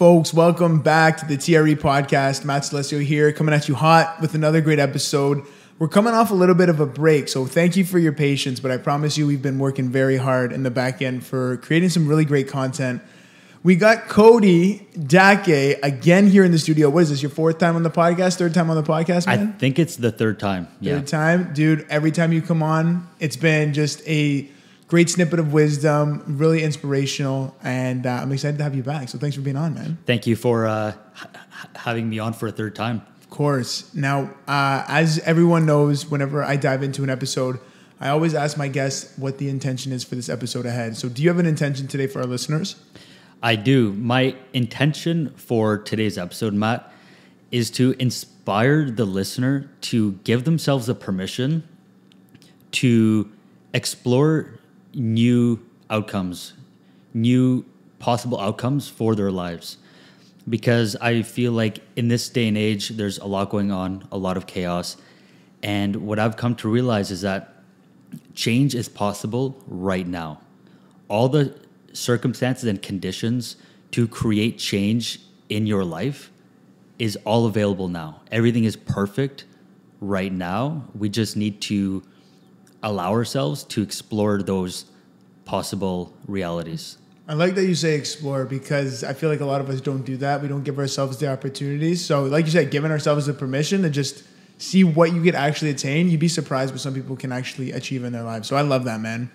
folks? Welcome back to the TRE podcast. Matt Salesio here, coming at you hot with another great episode. We're coming off a little bit of a break, so thank you for your patience. But I promise you, we've been working very hard in the back end for creating some really great content. We got Cody Dacquay again here in the studio. What is this? Your fourth time on the podcast? Third time on the podcast, man? I think it's the third time. Yeah. Third time, dude. Every time you come on, it's been just a great snippet of wisdom, really inspirational, and uh, I'm excited to have you back. So thanks for being on, man. Thank you for uh, h- having me on for a third time. Of course. Now, uh, as everyone knows, whenever I dive into an episode, I always ask my guests what the intention is for this episode ahead. So, do you have an intention today for our listeners? I do. My intention for today's episode, Matt, is to inspire the listener to give themselves a permission to explore new outcomes, new possible outcomes for their lives. Because I feel like in this day and age, there's a lot going on, a lot of chaos. And what I've come to realize is that change is possible right now. All the circumstances and conditions to create change in your life is all available now. Everything is perfect right now. We just need to allow ourselves to explore those possible realities. I like that you say explore because I feel like a lot of us don't do that. We don't give ourselves the opportunities. So, like you said, giving ourselves the permission to just see what you could actually attain, you'd be surprised what some people can actually achieve in their lives. So, I love that, man.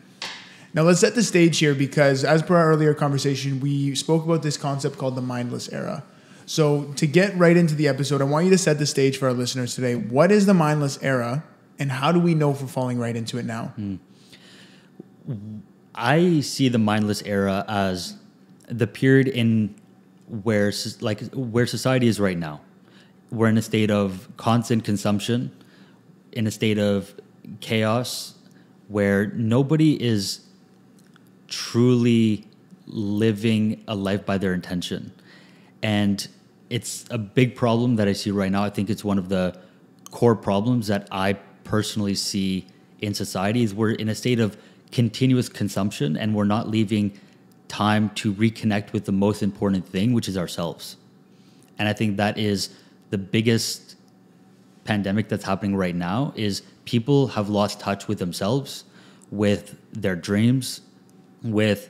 Now, let's set the stage here because, as per our earlier conversation, we spoke about this concept called the mindless era. So, to get right into the episode, I want you to set the stage for our listeners today. What is the mindless era, and how do we know if we're falling right into it now? Hmm. I see the mindless era as the period in where like where society is right now. We're in a state of constant consumption, in a state of chaos where nobody is truly living a life by their intention. And it's a big problem that I see right now. I think it's one of the core problems that I personally see in society is we're in a state of continuous consumption and we're not leaving time to reconnect with the most important thing, which is ourselves. And I think that is the biggest pandemic that's happening right now is people have lost touch with themselves, with their dreams, with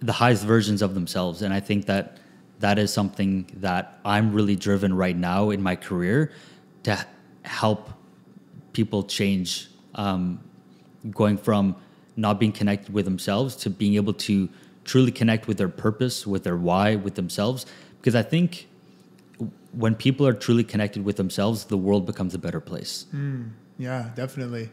the highest versions of themselves. And I think that that is something that I'm really driven right now in my career to help people change, um, going from not being connected with themselves to being able to truly connect with their purpose, with their why, with themselves. Because I think when people are truly connected with themselves, the world becomes a better place. Yeah, definitely.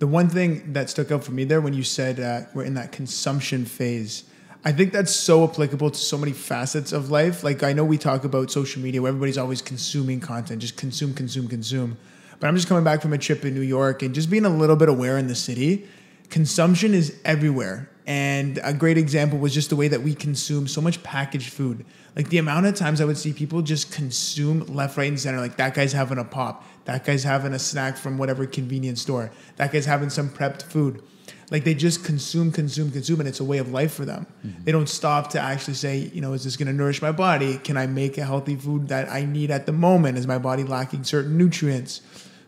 The one thing that stuck out for me there when you said uh, we're in that consumption phase, I think that's so applicable to so many facets of life. Like I know we talk about social media where everybody's always consuming content, just consume, consume, consume. But I'm just coming back from a trip in New York and just being a little bit aware in the city. Consumption is everywhere. And a great example was just the way that we consume so much packaged food. Like the amount of times I would see people just consume left, right, and center. Like that guy's having a pop. That guy's having a snack from whatever convenience store. That guy's having some prepped food. Like they just consume, consume, consume, and it's a way of life for them. Mm-hmm. They don't stop to actually say, you know, is this going to nourish my body? Can I make a healthy food that I need at the moment? Is my body lacking certain nutrients?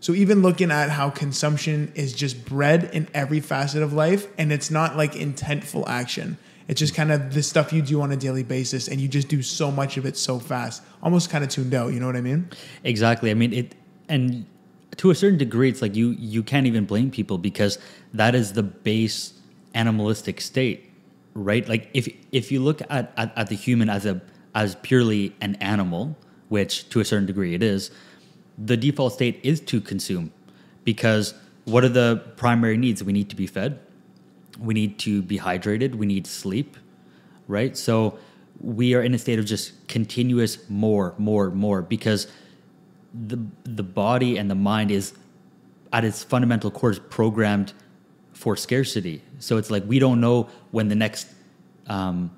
So even looking at how consumption is just bred in every facet of life, and it's not like intentful action. It's just kind of the stuff you do on a daily basis, and you just do so much of it so fast, almost kind of tuned out. You know what I mean? Exactly. I mean it, and to a certain degree, it's like you you can't even blame people because that is the base animalistic state, right? Like if if you look at, at, at the human as a as purely an animal, which to a certain degree it is, the default state is to consume, because what are the primary needs? We need to be fed, we need to be hydrated, we need sleep, right? So we are in a state of just continuous more, more, more because the the body and the mind is at its fundamental core is programmed for scarcity. So it's like we don't know when the next um,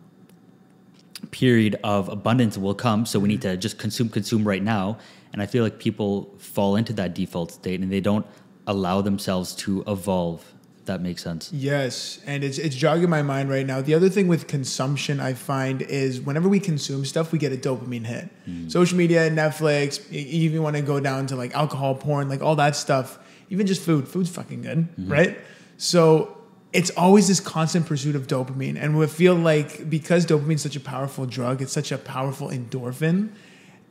period of abundance will come. So we need to just consume, consume right now. And I feel like people fall into that default state and they don't allow themselves to evolve that makes sense. Yes, and it's it's jogging my mind right now. The other thing with consumption I find is whenever we consume stuff, we get a dopamine hit. Mm. Social media, Netflix, even want to go down to like alcohol, porn, like all that stuff. Even just food, food's fucking good, mm-hmm. right? So it's always this constant pursuit of dopamine, and we feel like because dopamine's such a powerful drug, it's such a powerful endorphin.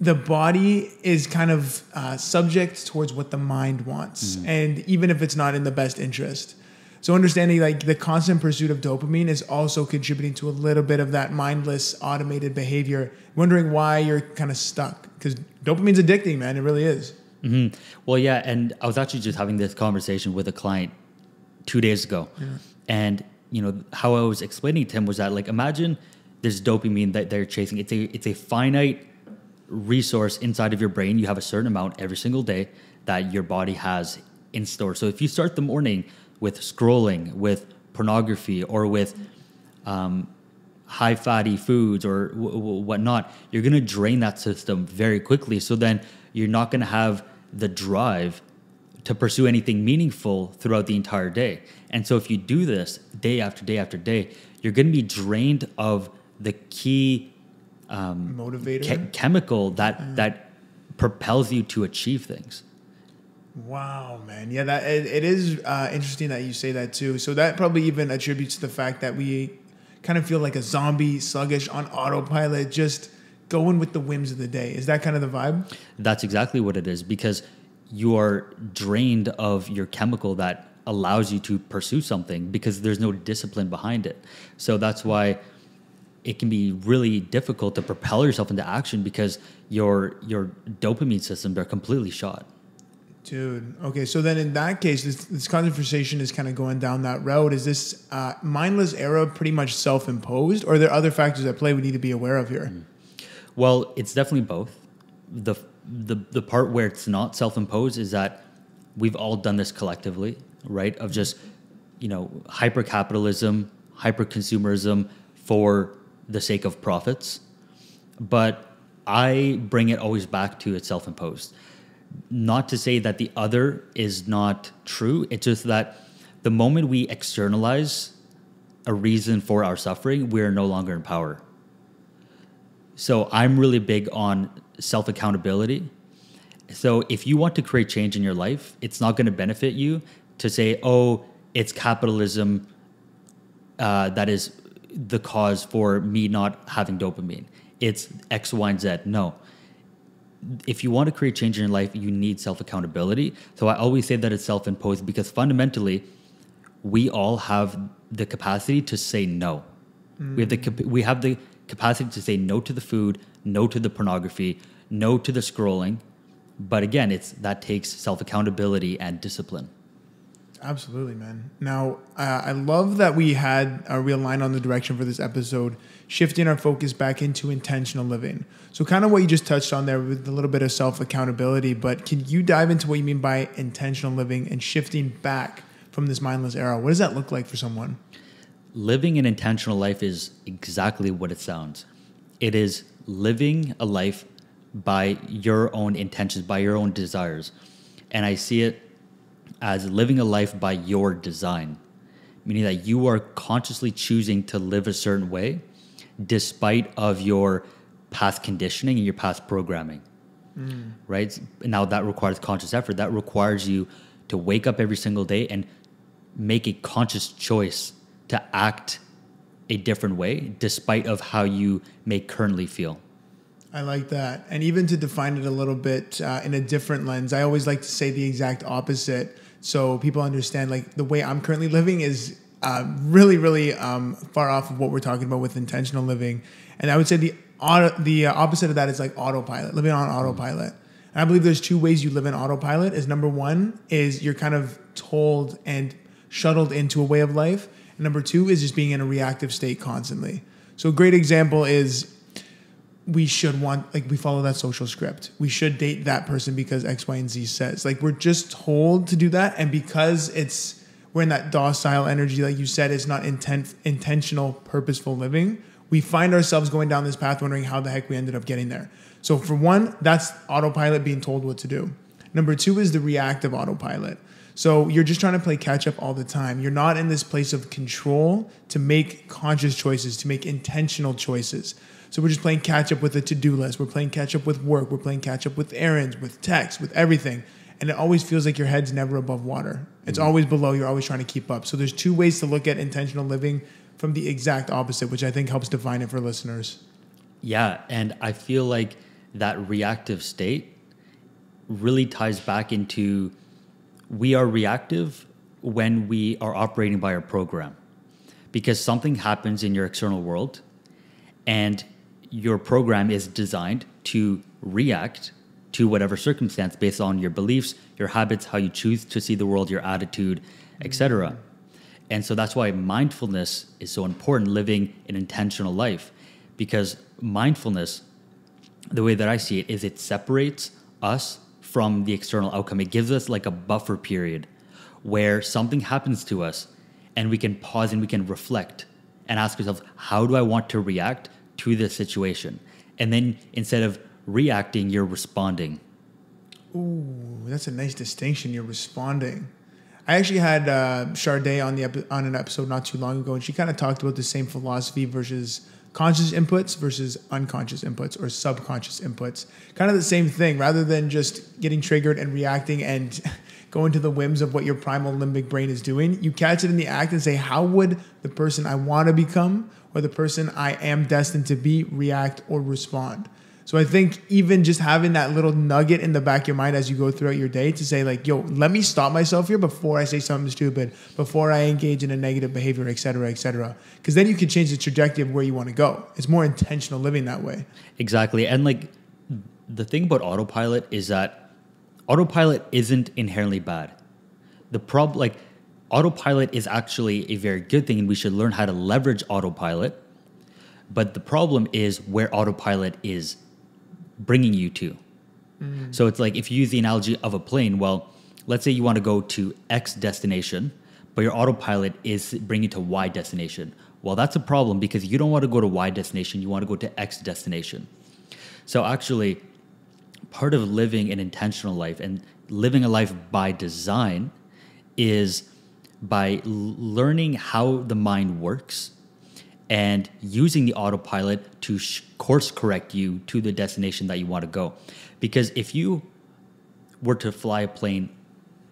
The body is kind of uh, subject towards what the mind wants, and even if it's not in the best interest. So understanding like the constant pursuit of dopamine is also contributing to a little bit of that mindless automated behavior, wondering why you're kind of stuck because dopamine's addicting, man. It really is. hmm Well, yeah, and I was actually just having this conversation with a client two days ago, and you know how I was explaining to him was that like imagine this dopamine that they're chasing. It's a it's a finite resource inside of your brain. You have a certain amount every single day that your body has in store. So if you start the morning with scrolling, with pornography, or with um, high fatty foods or whatnot, you're going to drain that system very quickly. So then you're not going to have the drive to pursue anything meaningful throughout the entire day. And so if you do this day after day after day, you're going to be drained of the key um, Motivator. che- chemical that that propels you to achieve things. Wow, man. Yeah, that it, it is uh, interesting that you say that too. So that probably even attributes to the fact that we kind of feel like a zombie, sluggish on autopilot, just going with the whims of the day. Is that kind of the vibe? That's exactly what it is because you are drained of your chemical that allows you to pursue something because there's no discipline behind it. So that's why it can be really difficult to propel yourself into action because your your dopamine systems are completely shot. Dude. Okay, so then in that case, this, this conversation is kind of going down that road. Is this uh, mindless era pretty much self imposed, or are there other factors at play we need to be aware of here? Well, it's definitely both. The the the part where it's not self-imposed is that we've all done this collectively, right? Of just, you know, hyper capitalism, hyper consumerism for the sake of profits. But I bring it always back to it's self-imposed. Not to say that the other is not true. It's just that the moment we externalize a reason for our suffering, we are no longer in power. So I'm really big on self accountability. So if you want to create change in your life, it's not going to benefit you to say, "Oh, it's capitalism uh, that is the cause for me not having dopamine. It's X, Y, and Z." No. If you want to create change in your life, you need self accountability. So I always say that it's self imposed because fundamentally, we all have the capacity to say no. We have the mm. we have the capacity to say no to the food, no to the pornography, no to the scrolling. But again, it's that takes self accountability and discipline. Absolutely, man. Now, uh, I love that we had a real line on the direction for this episode, shifting our focus back into intentional living. So, kind of what you just touched on there with a little bit of self accountability, but can you dive into what you mean by intentional living and shifting back from this mindless era? What does that look like for someone? Living an intentional life is exactly what it sounds. It is living a life by your own intentions, by your own desires. And I see it as living a life by your design, meaning that you are consciously choosing to live a certain way despite of your past conditioning and your past programming. Right? Now that requires conscious effort. That requires you to wake up every single day and make a conscious choice to act a different way despite of how you may currently feel. I like that. And even to define it a little bit uh, in a different lens, I always like to say the exact opposite so people understand like the way I'm currently living is uh, really, really um, far off of what we're talking about with intentional living. And I would say the auto, the uh, opposite of that is like autopilot, living on autopilot. And I believe there's two ways you live in autopilot. Is number one is you're kind of told and shuttled into a way of life. And number two is just being in a reactive state constantly. So a great example is we should want like we follow that social script. We should date that person because X, Y, and Z says. Like we're just told to do that, and because it's we're in that docile energy, like you said, it's not intent intentional, purposeful living. We find ourselves going down this path, wondering how the heck we ended up getting there. So for one, that's autopilot being told what to do. Number two is the reactive autopilot. So you're just trying to play catch up all the time. You're not in this place of control to make conscious choices, to make intentional choices. So we're just playing catch up with a to do list. We're playing catch up with work. We're playing catch up with errands, with texts, with everything. And it always feels like your head's never above water. It's mm-hmm. always below. You're always trying to keep up. So there's two ways to look at intentional living from the exact opposite, which I think helps define it for listeners. Yeah. And I feel like that reactive state really ties back into we are reactive when we are operating by our program because something happens in your external world and your program is designed to react to whatever circumstance based on your beliefs, your habits, how you choose to see the world, your attitude, etc. Mm-hmm. And so that's why mindfulness is so important living an intentional life because mindfulness the way that I see it is it separates us from the external outcome. It gives us like a buffer period where something happens to us and we can pause and we can reflect and ask ourselves, how do I want to react to this situation? And then instead of reacting, you're responding. Ooh, that's a nice distinction. You're responding. I actually had uh, Charday on the on an episode not too long ago, and she kind of talked about the same philosophy versus conscious inputs versus unconscious inputs or subconscious inputs. Kind of the same thing. Rather than just getting triggered and reacting and going into the whims of what your primal limbic brain is doing, you catch it in the act and say, how would the person I want to become or the person I am destined to be react or respond? So I think even just having that little nugget in the back of your mind as you go throughout your day to say like, yo, let me stop myself here before I say something stupid, before I engage in a negative behavior, et cetera, et cetera. Because then you can change the trajectory of where you want to go. It's more intentional living that way. Exactly. And like the thing about autopilot is that autopilot isn't inherently bad. The problem, like autopilot is actually a very good thing and we should learn how to leverage autopilot. But the problem is where autopilot is bringing you to. Mm. So it's like if you use the analogy of a plane, well, let's say you want to go to X destination, but your autopilot is bringing you to Y destination. Well, that's a problem because you don't want to go to Y destination, you want to go to X destination. So actually, part of living an intentional life and living a life by design is by learning how the mind works and using the autopilot to sh- course correct you to the destination that you want to go. Because if you were to fly a plane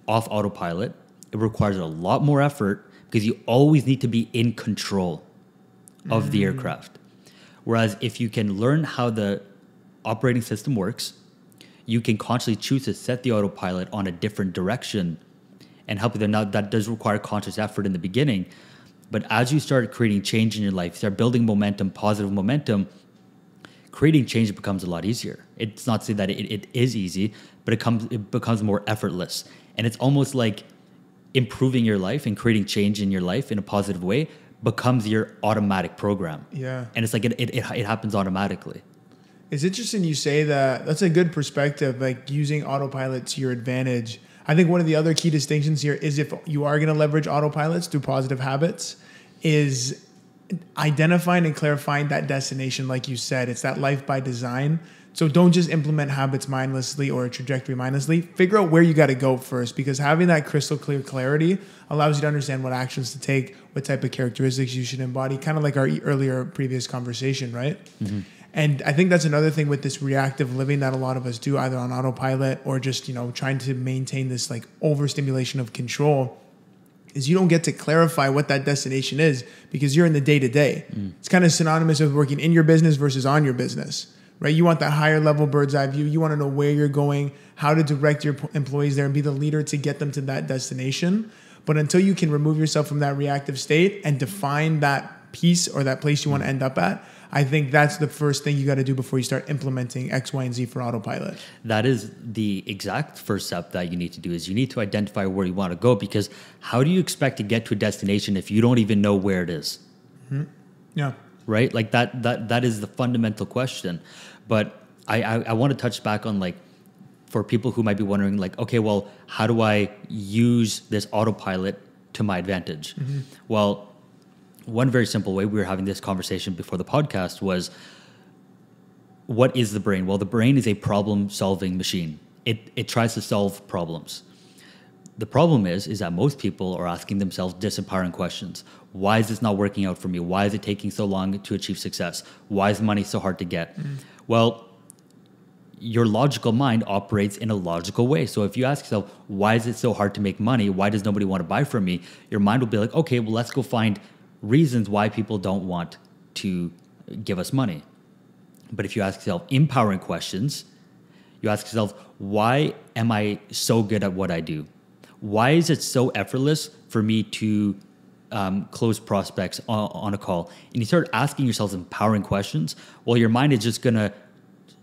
off autopilot, it requires a lot more effort because you always need to be in control of mm. the aircraft. Whereas if you can learn how the operating system works, you can consciously choose to set the autopilot on a different direction and help you there. Now, that does require conscious effort in the beginning, but as you start creating change in your life, start building momentum, positive momentum, creating change becomes a lot easier. It's not to say that it, it is easy, but it comes it becomes more effortless. And it's almost like improving your life and creating change in your life in a positive way becomes your automatic program. Yeah. And it's like it, it, it, it happens automatically. It's interesting you say that. That's a good perspective, like using autopilot to your advantage I think one of the other key distinctions here is if you are going to leverage autopilots through positive habits, is identifying and clarifying that destination. Like you said, it's that life by design. So don't just implement habits mindlessly or a trajectory mindlessly. Figure out where you got to go first because having that crystal clear clarity allows you to understand what actions to take, what type of characteristics you should embody, kind of like our earlier previous conversation, right? Mm-hmm. And I think that's another thing with this reactive living that a lot of us do, either on autopilot or just, you know, trying to maintain this like overstimulation of control, is you don't get to clarify what that destination is because you're in the day to day. It's kind of synonymous with working in your business versus on your business, right? You want that higher level bird's eye view. You want to know where you're going, how to direct your employees there, and be the leader to get them to that destination. But until you can remove yourself from that reactive state and define that piece or that place you want to mm. end up at, I think that's the first thing you got to do before you start implementing X, Y, and Z for autopilot. That is the exact first step that you need to do is you need to identify where you want to go because how do you expect to get to a destination if you don't even know where it is? Mm-hmm. Yeah. Right? Like that that that is the fundamental question. But I, I, I want to touch back on like for people who might be wondering like, okay, well, how do I use this autopilot to my advantage? Mm-hmm. Well, one very simple way we were having this conversation before the podcast was what is the brain? Well, the brain is a problem solving machine. It, it tries to solve problems. The problem is, is that most people are asking themselves disempowering questions. Why is this not working out for me? Why is it taking so long to achieve success? Why is money so hard to get? Mm. Well, your logical mind operates in a logical way. So if you ask yourself, why is it so hard to make money? Why does nobody want to buy from me? Your mind will be like, okay, well, let's go find reasons why people don't want to give us money. But if you ask yourself empowering questions, you ask yourself, why am I so good at what I do? Why is it so effortless for me to um, close prospects on, on, a call? And you start asking yourself empowering questions. Well, your mind is just gonna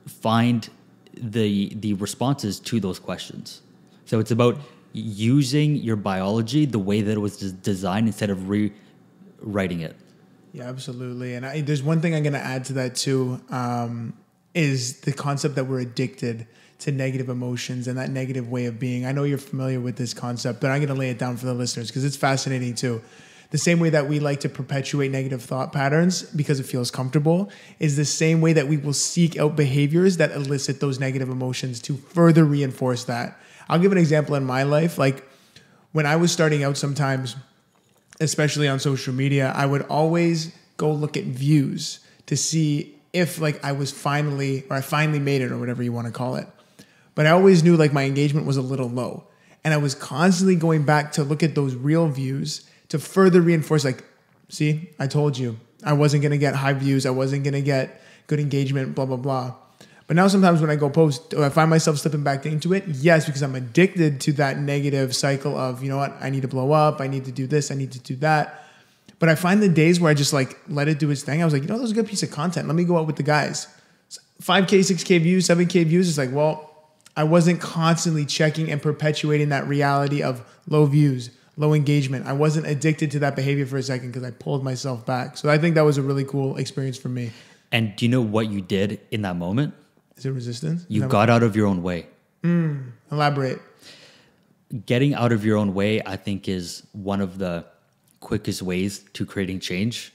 find the the responses to those questions. So it's about using your biology the way that it was designed instead of rewriting it. Yeah, absolutely. And I, there's one thing I'm going to add to that too um, is the concept that we're addicted to negative emotions and that negative way of being. I know you're familiar with this concept, but I'm going to lay it down for the listeners because it's fascinating too the same way that we like to perpetuate negative thought patterns because it feels comfortable is the same way that we will seek out behaviors that elicit those negative emotions to further reinforce that. I'll give an example in my life. Like when I was starting out, sometimes, especially on social media, I would always go look at views to see if like I was finally or I finally made it or whatever you want to call it. But I always knew like my engagement was a little low. And I was constantly going back to look at those real views to further reinforce like see i told you i wasn't going to get high views i wasn't going to get good engagement blah blah blah but now sometimes when i go post i find myself slipping back into it yes because i'm addicted to that negative cycle of you know what i need to blow up i need to do this i need to do that but i find the days where i just like let it do its thing i was like you know that was a good piece of content let me go out with the guys 5k 6k views 7k views it's like well i wasn't constantly checking and perpetuating that reality of low views low engagement. I wasn't addicted to that behavior for a second because I pulled myself back. So I think that was a really cool experience for me. And do you know what you did in that moment? Is it resistance? You got out of your own way. Mm, elaborate. Getting out of your own way, I think, is one of the quickest ways to creating change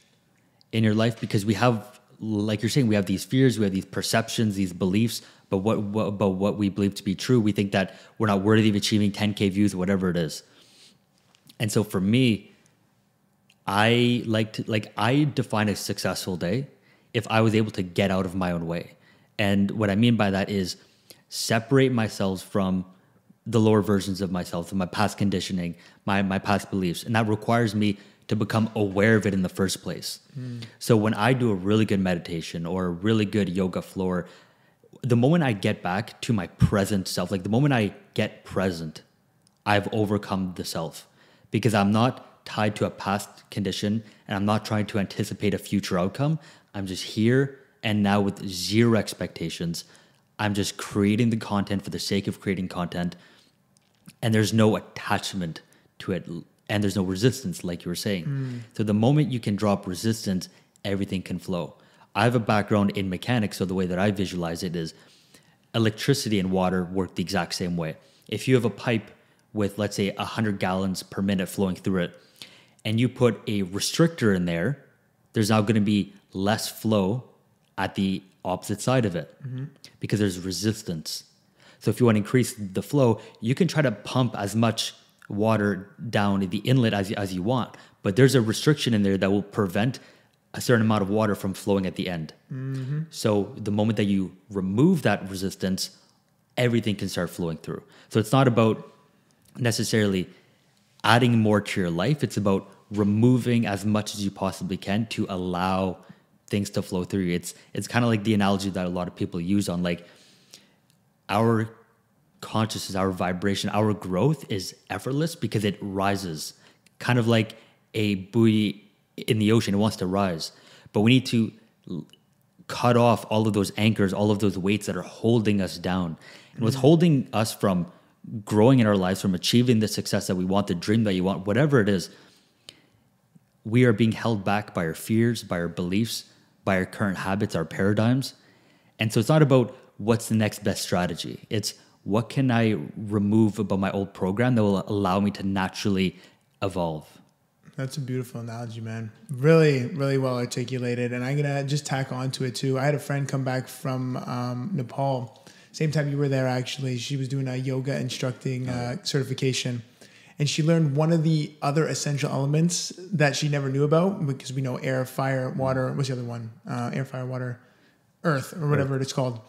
in your life because we have, like you're saying, we have these fears, we have these perceptions, these beliefs. But what, what about what we believe to be true? We think that we're not worthy of achieving 10k views, whatever it is. And so for me, I like to like I define a successful day if I was able to get out of my own way. And what I mean by that is separate myself from the lower versions of myself, from my past conditioning, my my past beliefs. And that requires me to become aware of it in the first place. Mm. So when I do a really good meditation or a really good yoga floor, the moment I get back to my present self, like the moment I get present, I've overcome the self because I'm not tied to a past condition and I'm not trying to anticipate a future outcome. I'm just here and now with zero expectations. I'm just creating the content for the sake of creating content and there's no attachment to it and there's no resistance like you were saying. Mm. So the moment you can drop resistance, everything can flow. I have a background in mechanics, so the way that I visualize it is electricity and water work the exact same way. If you have a pipe with let's say 100 gallons per minute flowing through it and you put a restrictor in there there's now going to be less flow at the opposite side of it mm-hmm. because there's resistance so if you want to increase the flow you can try to pump as much water down the inlet as, as you want but there's a restriction in there that will prevent a certain amount of water from flowing at the end mm-hmm. so the moment that you remove that resistance everything can start flowing through so it's not about necessarily adding more to your life. It's about removing as much as you possibly can to allow things to flow through you. It's it's kind of like the analogy that a lot of people use on like our consciousness, our vibration, our growth is effortless because it rises, kind of like a buoy in the ocean. It wants to rise, but we need to cut off all of those anchors, all of those weights that are holding us down. And what's mm-hmm. holding us from growing in our lives, from achieving the success that we want, the dream that you want, whatever it is, we are being held back by our fears, by our beliefs, by our current habits, our paradigms. And so it's not about what's the next best strategy. It's what can I remove about my old program that will allow me to naturally evolve. That's a beautiful analogy, man. Really, really well articulated. And I'm going to just tack on to it too. I had a friend come back from um, Nepal same time you were there actually. She was doing a yoga instructing uh, certification, and she learned one of the other essential elements that she never knew about because we know air, fire, water. What's the other one? Uh, air, fire, water, earth, or whatever it's called.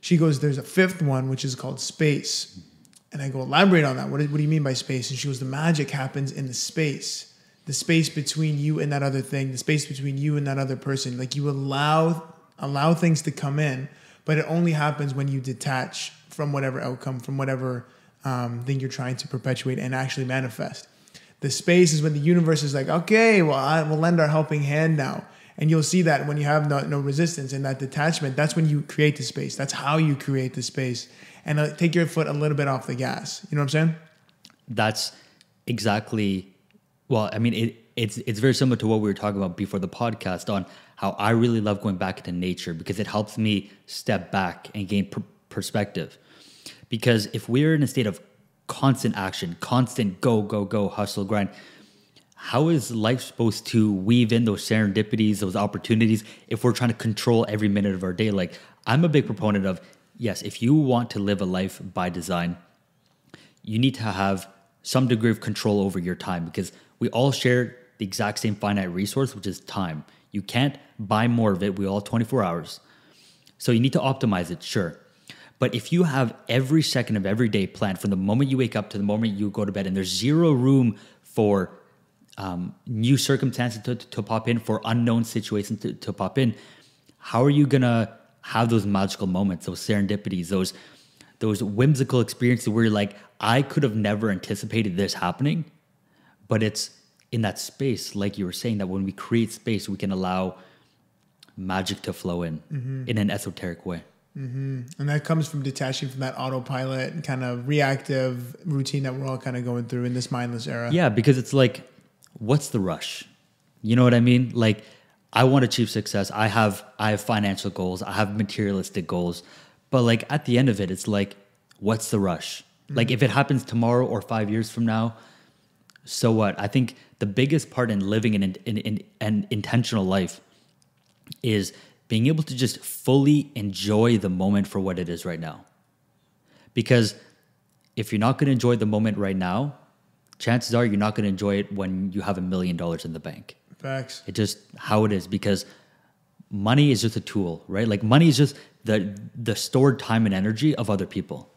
She goes, "There's a fifth one, which is called space." And I go, elaborate on that. What, what do you mean by space? And she goes, the magic happens in the space, the space between you and that other thing, the space between you and that other person. Like you allow allow things to come in, but it only happens when you detach from whatever outcome, from whatever um, thing you're trying to perpetuate and actually manifest. The space is when the universe is like, okay, well, I will lend our helping hand now. And you'll see that when you have no, no resistance and that detachment, that's when you create the space. That's how you create the space. And uh, take your foot a little bit off the gas. You know what I'm saying? That's exactly. Well, I mean, it, it's it's very similar to what we were talking about before the podcast on how I really love going back into nature because it helps me step back and gain per- perspective. Because if we're in a state of constant action, constant go go go hustle grind, how is life supposed to weave in those serendipities, those opportunities, if we're trying to control every minute of our day? Like, I'm a big proponent of yes, if you want to live a life by design, you need to have some degree of control over your time because we all share the exact same finite resource, which is time. You can't buy more of it. We all 24 hours. So you need to optimize it, sure. But if you have every second of every day planned from the moment you wake up to the moment you go to bed, and there's zero room for um, new circumstances to, to, pop in, for unknown situations to, to pop in, how are you gonna have those magical moments, those serendipities, those those whimsical experiences where you're like, I could have never anticipated this happening, but it's in that space, like you were saying, that when we create space, we can allow magic to flow in mm-hmm. in an esoteric way. Mm-hmm. And that comes from detaching from that autopilot kind of reactive routine that we're all kind of going through in this mindless era. Yeah, because it's like, what's the rush? You know what I mean? Like, I want to achieve success. I have I have financial goals. I have materialistic goals. But like at the end of it, it's like, what's the rush? Mm-hmm. Like if it happens tomorrow or five years from now, so what? I think the biggest part in living an, in, in, an intentional life is being able to just fully enjoy the moment for what it is right now. Because if you're not going to enjoy the moment right now, chances are you're not going to enjoy it when you have a million dollars in the bank. Facts. It's just how it is because money is just a tool, right? Like money is just the the stored time and energy of other people.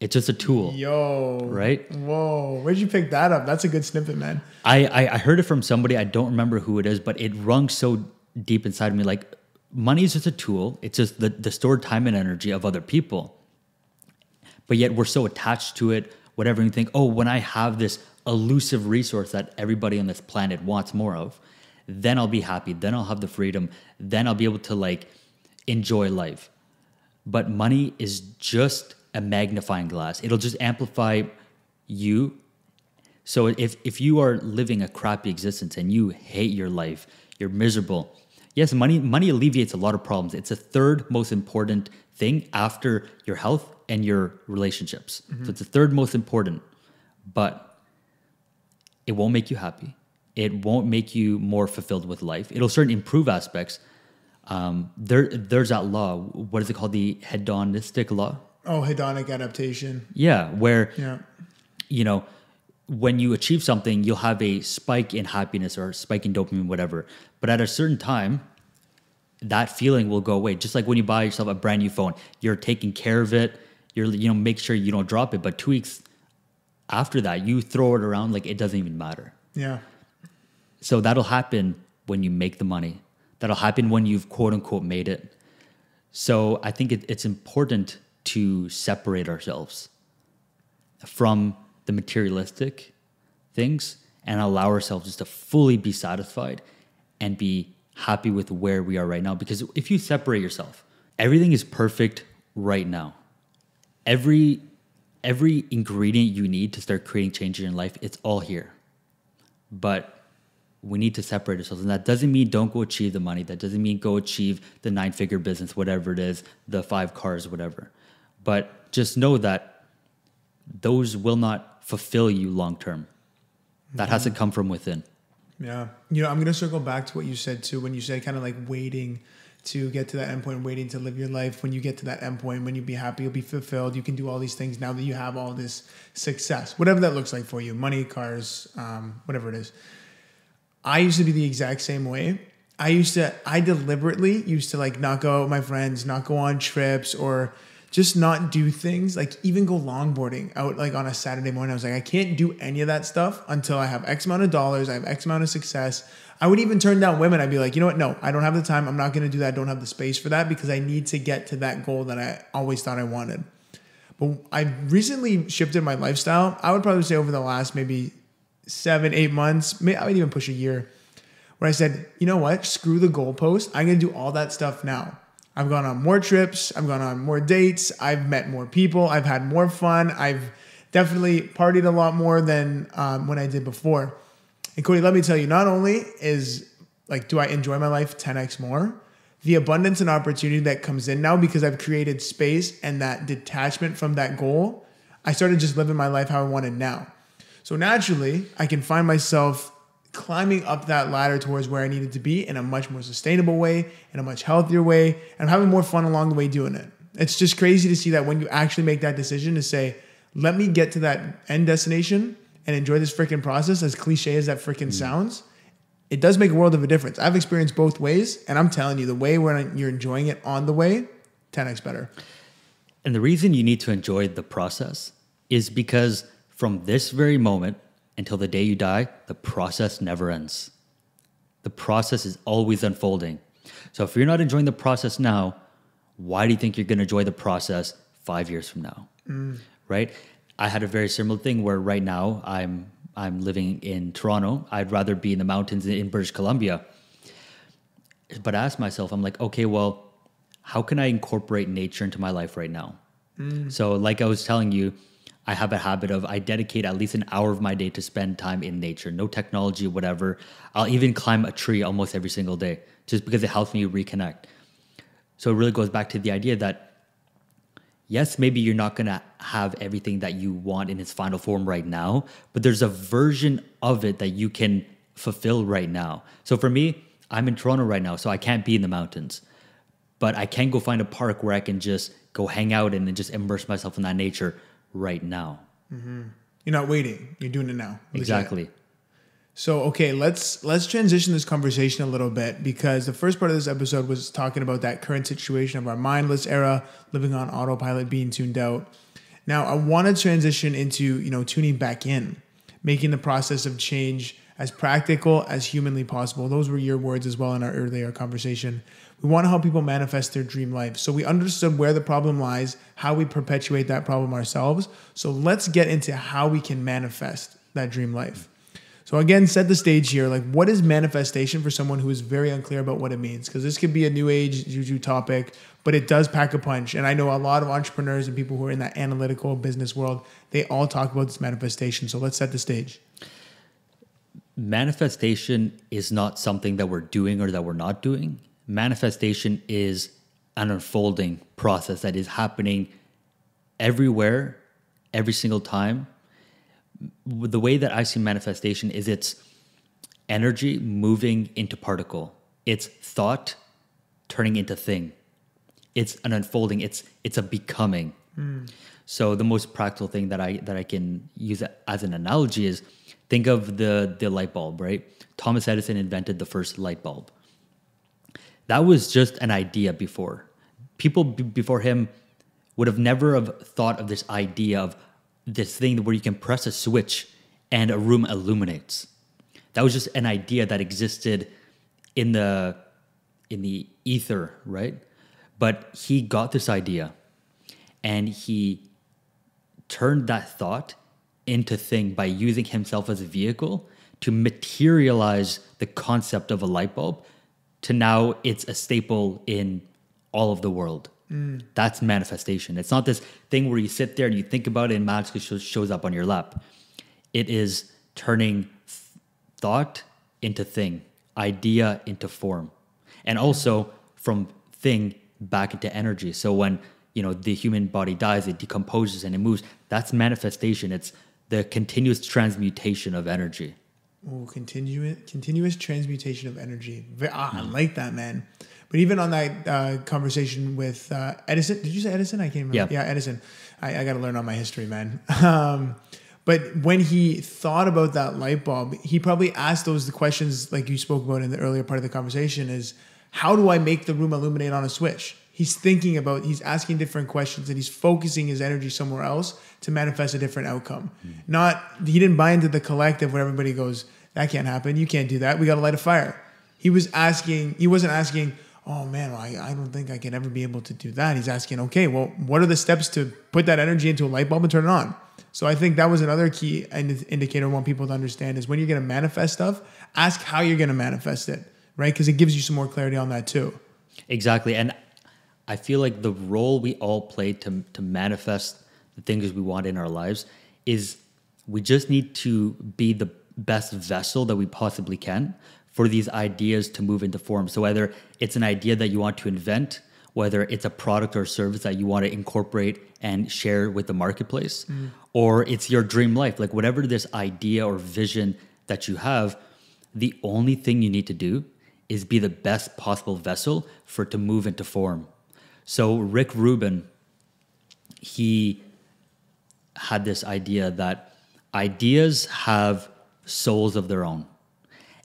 It's just a tool. Yo. Right? Whoa. Where'd you pick that up? That's a good snippet, man. I, I, I heard it from somebody. I don't remember who it is, but it rung so deep inside of me. Like money is just a tool. It's just the, the stored time and energy of other people. But yet we're so attached to it, whatever you think, oh, when I have this elusive resource that everybody on this planet wants more of, then I'll be happy. Then I'll have the freedom. Then I'll be able to like enjoy life. But money is just a magnifying glass. It'll just amplify you. So if if you are living a crappy existence and you hate your life, you're miserable. Yes, money money alleviates a lot of problems. It's the third most important thing after your health and your relationships. Mm-hmm. So it's the third most important. But it won't make you happy. It won't make you more fulfilled with life. It'll certainly improve aspects. Um, there, there's that law. What is it called? The hedonistic law. Oh, hedonic adaptation. Yeah, where yeah. you know when you achieve something, you'll have a spike in happiness or spike in dopamine, whatever. But at a certain time, that feeling will go away. Just like when you buy yourself a brand new phone, you're taking care of it. You're you know make sure you don't drop it. But two weeks after that, you throw it around like it doesn't even matter. Yeah. So that'll happen when you make the money. That'll happen when you've quote unquote made it. So I think it, it's important to separate ourselves from the materialistic things and allow ourselves just to fully be satisfied and be happy with where we are right now. Because if you separate yourself, everything is perfect right now. Every every ingredient you need to start creating change in your life, it's all here. But we need to separate ourselves. And that doesn't mean don't go achieve the money. That doesn't mean go achieve the nine figure business, whatever it is, the five cars, whatever. But just know that those will not fulfill you long term. That mm-hmm. has to come from within. Yeah. You know, I'm going to circle back to what you said too when you said kind of like waiting to get to that endpoint, waiting to live your life. When you get to that endpoint, when you be happy, you'll be fulfilled. You can do all these things now that you have all this success, whatever that looks like for you money, cars, um, whatever it is. I used to be the exact same way. I used to, I deliberately used to like not go out with my friends, not go on trips or just not do things like even go longboarding out like on a Saturday morning. I was like, I can't do any of that stuff until I have X amount of dollars, I have X amount of success. I would even turn down women. I'd be like, you know what? No, I don't have the time. I'm not going to do that. I don't have the space for that because I need to get to that goal that I always thought I wanted. But I recently shifted my lifestyle. I would probably say over the last maybe seven, eight months, maybe I would even push a year, where I said, you know what? Screw the goalpost. I'm going to do all that stuff now. I've gone on more trips. I've gone on more dates. I've met more people. I've had more fun. I've definitely partied a lot more than um, when I did before. And Cody, let me tell you, not only is like, do I enjoy my life 10x more? The abundance and opportunity that comes in now because I've created space and that detachment from that goal, I started just living my life how I wanted now. So naturally, I can find myself climbing up that ladder towards where I needed to be in a much more sustainable way, in a much healthier way, and I'm having more fun along the way doing it. It's just crazy to see that when you actually make that decision to say, let me get to that end destination and enjoy this freaking process, as cliche as that freaking mm. sounds, it does make a world of a difference. I've experienced both ways, and I'm telling you, the way where you're enjoying it on the way, 10x better. And the reason you need to enjoy the process is because from this very moment until the day you die, the process never ends. The process is always unfolding. So if you're not enjoying the process now, why do you think you're going to enjoy the process five years from now? Mm. Right? I had a very similar thing where right now I'm I'm living in Toronto. I'd rather be in the mountains in British Columbia. But I asked myself, I'm like, okay, well, how can I incorporate nature into my life right now? Mm. So, like I was telling you, I have a habit of I dedicate at least an hour of my day to spend time in nature. No technology, whatever. I'll even climb a tree almost every single day just because it helps me reconnect. So it really goes back to the idea that yes, maybe you're not going to have everything that you want in its final form right now, but there's a version of it that you can fulfill right now. So for me, I'm in Toronto right now, so I can't be in the mountains, but I can go find a park where I can just go hang out and just immerse myself in that nature right now. Mm-hmm. You're not waiting; you're doing it now. Exactly. So okay, let's let's transition this conversation a little bit because the first part of this episode was talking about that current situation of our mindless era, living on autopilot, being tuned out. Now I want to transition into you know tuning back in, making the process of change as practical as humanly possible. Those were your words as well in our earlier conversation. We want to help people manifest their dream life. So we understood where the problem lies, how we perpetuate that problem ourselves. So let's get into how we can manifest that dream life. So again, set the stage here. Like, what is manifestation for someone who is very unclear about what it means? Because this could be a new age juju topic, but it does pack a punch. And I know a lot of entrepreneurs and people who are in that analytical business world, they all talk about this manifestation. So let's set the stage. Manifestation is not something that we're doing or that we're not doing. Manifestation is an unfolding process that is happening everywhere, every single time the way that I see manifestation is it's energy moving into particle. It's thought turning into thing. It's an unfolding. It's it's a becoming. Mm. So the most practical thing that I that I can use as an analogy is think of the the light bulb, right? Thomas Edison invented the first light bulb. That was just an idea before. People b- before him would have never have thought of this idea of this thing where you can press a switch and a room illuminates. That was just an idea that existed in the in the ether, right? But he got this idea and he turned that thought into thing by using himself as a vehicle to materialize the concept of a light bulb to now it's a staple in all of the world. Mm. That's manifestation. It's not this thing where you sit there and you think about it and magically shows up on your lap. It is turning thought into thing, idea into form, and also from thing back into energy. So when you know the human body dies, it decomposes and it moves. That's manifestation. It's the continuous transmutation of energy. Oh, continuous continuous transmutation of energy. Ah, I mm. like that, man. But even on that uh, conversation with uh, Edison, did you say Edison? I can't remember. Yeah. Yeah, Edison. I, I got to learn on my history, man. Um, but when he thought about that light bulb, he probably asked those the questions like you spoke about in the earlier part of the conversation is how do I make the room illuminate on a switch? He's thinking about, he's asking different questions and he's focusing his energy somewhere else to manifest a different outcome. Hmm. Not, he didn't buy into the collective where everybody goes, that can't happen. You can't do that. We got to light a fire. He was asking, he wasn't asking, oh man, well, I, I don't think I can ever be able to do that. He's asking, okay, well, what are the steps to put that energy into a light bulb and turn it on? So I think that was another key ind- indicator I want people to understand is when you're going to manifest stuff, ask how you're going to manifest it, right? Because it gives you some more clarity on that too. Exactly. And I feel like the role we all play to, to manifest the things we want in our lives is we just need to be the best vessel that we possibly can for these ideas to move into form. So whether it's an idea that you want to invent, whether it's a product or service that you want to incorporate and share with the marketplace, mm. or it's your dream life, like whatever this idea or vision that you have, the only thing you need to do is be the best possible vessel for it to move into form. So Rick Rubin, he had this idea that ideas have souls of their own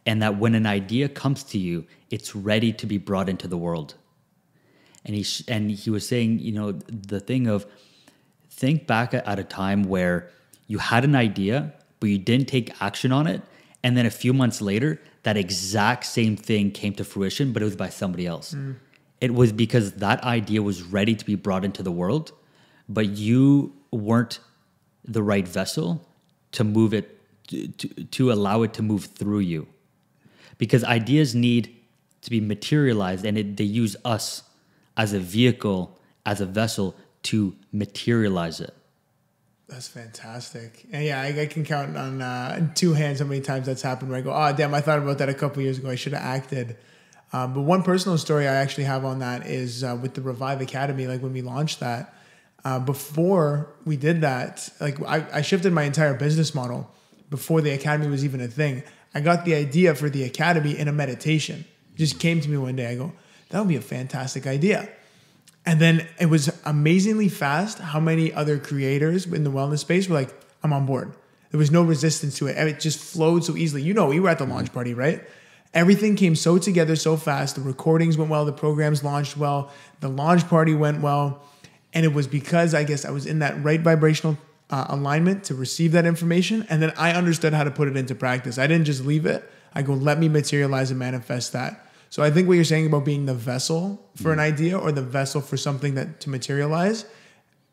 and that when an idea comes to you it's ready to be brought into the world. And he and he was saying you know the thing of think back at a time where you had an idea but you didn't take action on it and then a few months later that exact same thing came to fruition but it was by somebody else mm. It was because that idea was ready to be brought into the world but you weren't the right vessel to move it to, to, allow it to move through you because ideas need to be materialized and it, they use us as a vehicle as a vessel to materialize it That's fantastic. And yeah, I, I can count on uh, two hands how many times that's happened where I go, oh, damn, I thought about that a couple years ago. I should have acted. Um, but one personal story I actually have on that is uh, with the Revive Academy, like when we launched that. Uh, before we did that, like I, I shifted my entire business model before the academy was even a thing. I got the idea for the academy in a meditation. It just came to me one day. I go, that would be a fantastic idea. And then it was amazingly fast how many other creators in the wellness space were like, I'm on board. There was no resistance to it. It just flowed so easily. You know, we were at the launch party, right? Everything came so together so fast. The recordings went well, the programs launched well, the launch party went well. And it was because I guess I was in that right vibrational uh, alignment to receive that information. And then I understood how to put it into practice. I didn't just leave it. I go, let me materialize and manifest that. So I think what you're saying about being the vessel for an idea or the vessel for something that to materialize,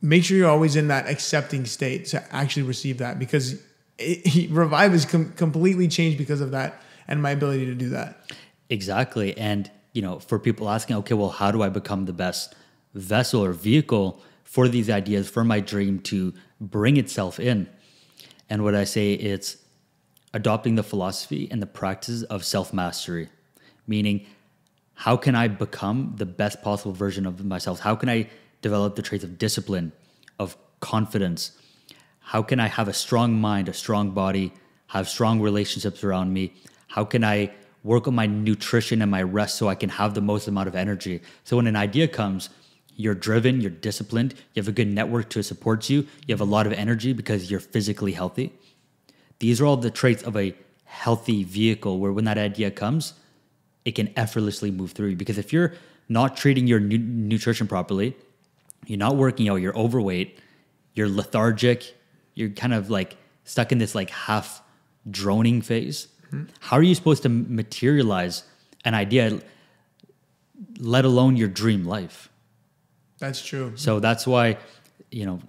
make sure you're always in that accepting state to actually receive that because it, revive is com- completely changed because of that and my ability to do that. Exactly. And, you know, for people asking, okay, well, how do I become the best vessel or vehicle for these ideas, for my dream to bring itself in? And what I say, it's adopting the philosophy and the practice of self mastery, meaning, how can I become the best possible version of myself? How can I develop the traits of discipline, of confidence? How can I have a strong mind, a strong body, have strong relationships around me? How can I work on my nutrition and my rest so I can have the most amount of energy? So when an idea comes, you're driven, you're disciplined, you have a good network to support you, you have a lot of energy because you're physically healthy. These are all the traits of a healthy vehicle where when that idea comes, it can effortlessly move through you. Because if you're not treating your nu- nutrition properly, you're not working out, you're overweight, you're lethargic, you're kind of like stuck in this like half droning phase. How are you supposed to materialize an idea, let alone your dream life? That's true. So that's why, you know,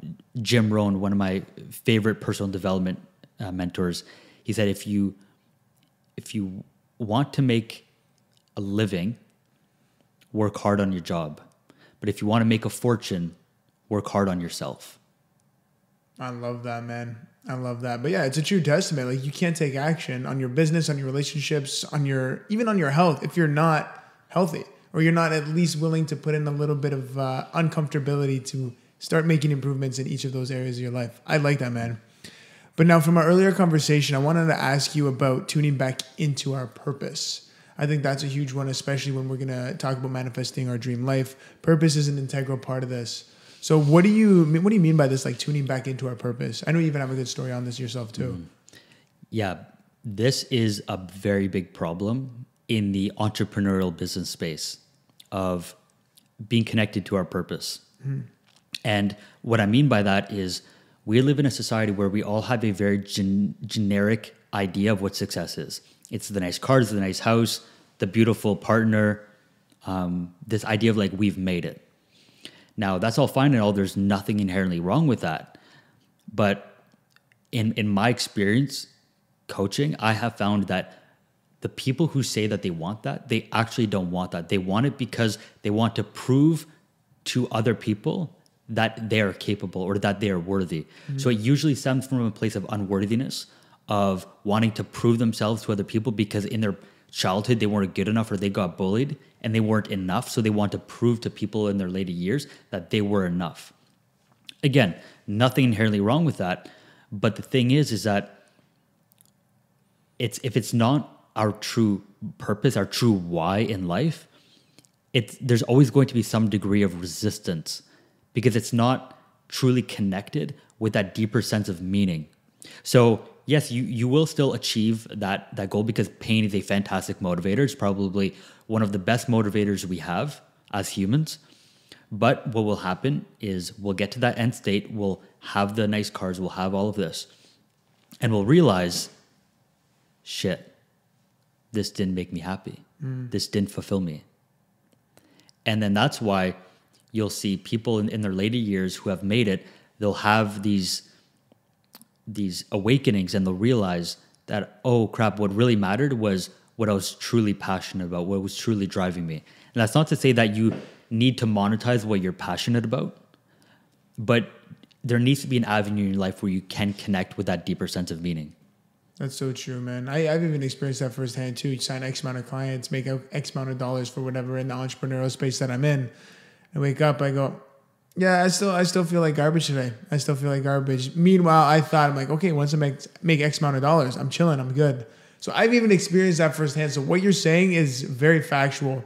Jim Rohn, one of my favorite personal development uh, mentors, he said if you if you want to make a living, work hard on your job. But if you want to make a fortune, work hard on yourself. I love that, man. I love that. But yeah, it's a true testament. Like you can't take action on your business, on your relationships, on your even on your health if you're not healthy or you're not at least willing to put in a little bit of uh, uncomfortability to start making improvements in each of those areas of your life. I like that, man. But now, from our earlier conversation, I wanted to ask you about tuning back into our purpose. I think that's a huge one, especially when we're gonna talk about manifesting our dream life. Purpose is an integral part of this. So, what do you what do you mean by this? Like tuning back into our purpose. I know you even have a good story on this yourself too. Mm. Yeah, this is a very big problem in the entrepreneurial business space of being connected to our purpose. Mm. And what I mean by that is we live in a society where we all have a very gen- generic idea of what success is. It's the nice cars, the nice house, the beautiful partner, um, this idea of like we've made it. Now that's all fine and all. There's nothing inherently wrong with that, but in in my experience, coaching, I have found that the people who say that they want that, they actually don't want that. They want it because they want to prove to other people that they are capable or that they are worthy. Mm-hmm. So it usually stems from a place of unworthiness, of wanting to prove themselves to other people because in their childhood they weren't good enough or they got bullied and they weren't enough. So they want to prove to people in their later years that they were enough. Again, nothing inherently wrong with that. But the thing is, is that it's if it's not our true purpose, our true why in life, it's there's always going to be some degree of resistance because it's not truly connected with that deeper sense of meaning. So yes, you you will still achieve that that goal because pain is a fantastic motivator. It's probably one of the best motivators we have as humans. But what will happen is we'll get to that end state, we'll have the nice cars, we'll have all of this, and we'll realize, shit, this didn't make me happy. Mm. This didn't fulfill me. And then that's why you'll see people in, in their later years who have made it, they'll have these these awakenings and they'll realize that oh crap what really mattered was what I was truly passionate about, what was truly driving me. And that's not to say that you need to monetize what you're passionate about, but there needs to be an avenue in your life where you can connect with that deeper sense of meaning. That's so true, man. I, have even experienced that firsthand too. You sign X amount of clients, make X amount of dollars for whatever in the entrepreneurial space that I'm in. I wake up, I go, yeah, I still I still feel like garbage today. I still feel like garbage. Meanwhile, I thought I'm like, okay, once I make make X amount of dollars, I'm chilling, I'm good. So I've even experienced that firsthand. So what you're saying is very factual.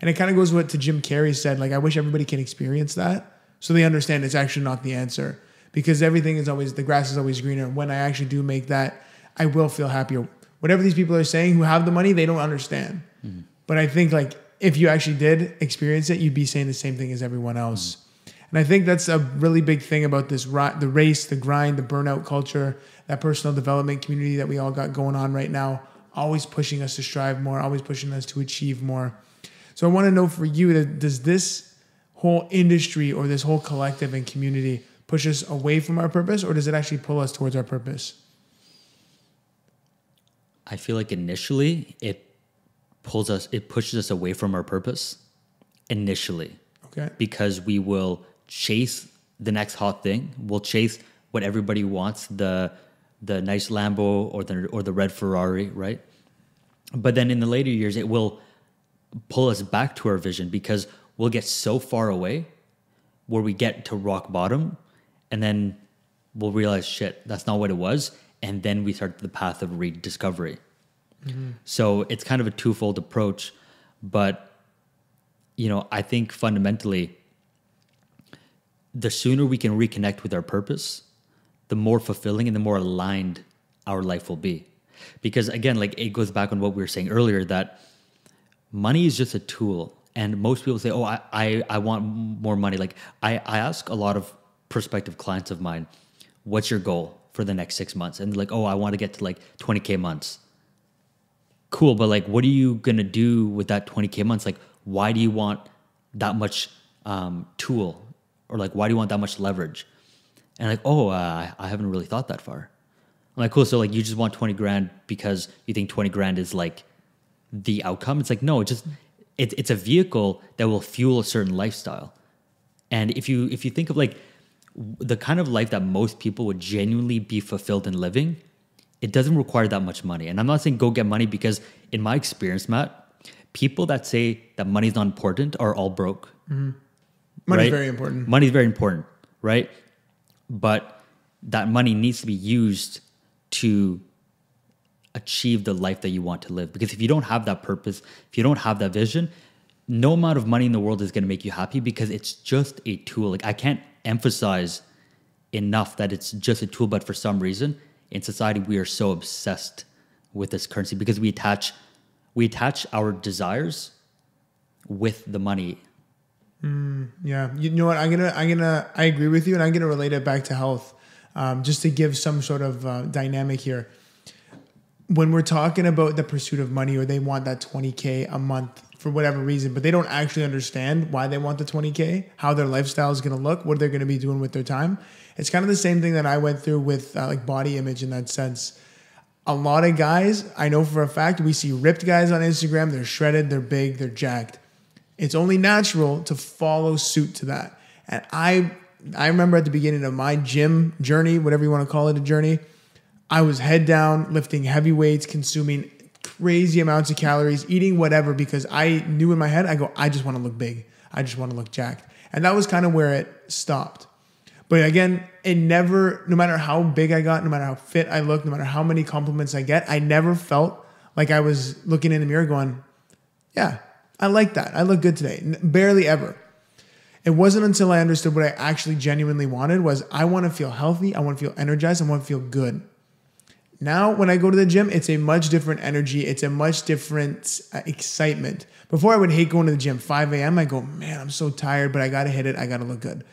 And it kind of goes what to Jim Carrey said, like I wish everybody can experience that so they understand it's actually not the answer. Because everything is always the grass is always greener. When I actually do make that, I will feel happier. Whatever these people are saying who have the money, they don't understand. Mm-hmm. But I think like if you actually did experience it, you'd be saying the same thing as everyone else. Mm-hmm. And I think that's a really big thing about this the race, the grind, the burnout culture, that personal development community that we all got going on right now, always pushing us to strive more, always pushing us to achieve more. So I want to know for you does this whole industry or this whole collective and community push us away from our purpose or does it actually pull us towards our purpose? I feel like initially it pulls us it pushes us away from our purpose initially. Okay. Because we will chase the next hot thing. We'll chase what everybody wants, the the nice Lambo or the or the red Ferrari, right? But then in the later years it will pull us back to our vision because we'll get so far away where we get to rock bottom and then we'll realize shit, that's not what it was and then we start the path of rediscovery. Mm-hmm. So it's kind of a twofold approach, but you know, I think fundamentally the sooner we can reconnect with our purpose, the more fulfilling and the more aligned our life will be. Because again, like it goes back on what we were saying earlier that money is just a tool. And most people say, Oh, I, I, I want more money. Like I, I ask a lot of prospective clients of mine, what's your goal for the next six months? And like, oh, I want to get to like 20K months. Cool, but like what are you gonna do with that 20K months? Like, why do you want that much um, tool or like why do you want that much leverage? And like oh uh, i haven't really thought that far. I'm like cool so like you just want 20 grand because you think 20 grand is like the outcome? It's like no it just it, it's a vehicle that will fuel a certain lifestyle. And if you if you think of like the kind of life that most people would genuinely be fulfilled in living it doesn't require that much money. And i'm not saying go get money because in my experience matt people that say that money's not important are all broke. Mm-hmm. Money's right? very important. Money's very important, right? But that money needs to be used to achieve the life that you want to live. Because if you don't have that purpose, if you don't have that vision, no amount of money in the world is going to make you happy because it's just a tool. Like I can't emphasize enough that it's just a tool, but for some reason in society we are so obsessed with this currency because we attach we attach our desires with the money. Yeah, you know what? I'm gonna, I'm gonna, I agree with you, and I'm gonna relate it back to health, um, just to give some sort of uh, dynamic here. When we're talking about the pursuit of money, or they want that 20k a month for whatever reason, but they don't actually understand why they want the 20k, how their lifestyle is gonna look, what they're gonna be doing with their time. It's kind of the same thing that I went through with uh, like body image in that sense. A lot of guys, I know for a fact, we see ripped guys on Instagram. They're shredded, they're big, they're jacked it's only natural to follow suit to that. And I I remember at the beginning of my gym journey, whatever you want to call it, a journey, I was head down, lifting heavy weights, consuming crazy amounts of calories, eating whatever because I knew in my head, I go, I just want to look big. I just want to look jacked. And that was kind of where it stopped. But again, it never, no matter how big I got, no matter how fit I looked, no matter how many compliments I get, I never felt like I was looking in the mirror going, yeah, I like that. I look good today. Barely ever. It wasn't until I understood what I actually genuinely wanted was I want to feel healthy, I want to feel energized, I want to feel good. Now, when I go to the gym, it's a much different energy. It's a much different uh, excitement. Before, I would hate going to the gym. 5 a.m., I go, man, I'm so tired, but I got to hit it. I got to look good.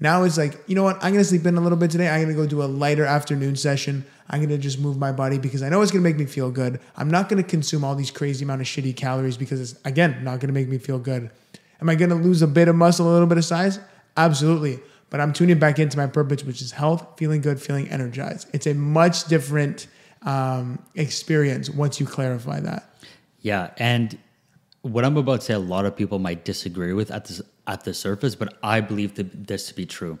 Now it's like, you know what? I'm to sleep in a little bit today. I'm to go do a lighter afternoon session. I'm going to just move my body because I know it's going to make me feel good. I'm not going to consume all these crazy amount of shitty calories because it's, again, not going to make me feel good. Am I going to lose a bit of muscle, a little bit of size? Absolutely. But I'm tuning back into my purpose, which is health, feeling good, feeling energized. It's a much different um, experience once you clarify that. Yeah, and what I'm about to say, a lot of people might disagree with at this at the surface, but I believe this to be true.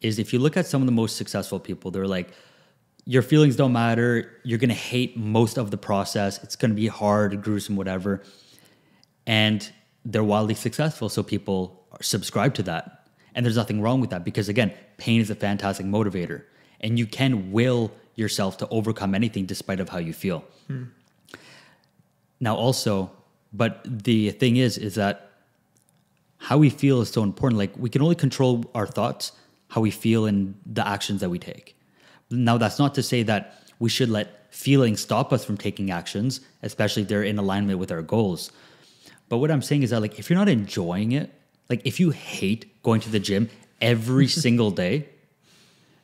Is if you look at some of the most successful people, they're like, your feelings don't matter. You're gonna hate most of the process. It's gonna be hard, gruesome, whatever. And they're wildly successful, so people subscribe to that. And there's nothing wrong with that because again, pain is a fantastic motivator, and you can will yourself to overcome anything despite of how you feel. Now, also, but the thing is, is that how we feel is so important. Like we can only control our thoughts, how we feel, and the actions that we take. Now, that's not to say that we should let feelings stop us from taking actions, especially if they're in alignment with our goals. But what I'm saying is that, like, if you're not enjoying it, like, if you hate going to the gym every single day,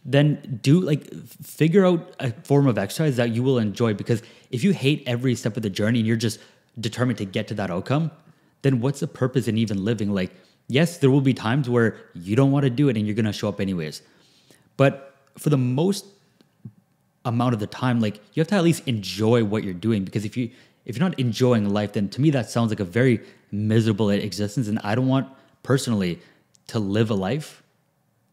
then do like figure out a form of exercise that you will enjoy. Because if you hate every step of the journey and you're just determined to get to that outcome, then what's the purpose in even living? Like, yes, there will be times where you don't want to do it and you're gonna show up anyways. But for the most amount of the time, like you have to at least enjoy what you're doing. Because if you if you're not enjoying life, then to me that sounds like a very miserable existence. And I don't want personally to live a life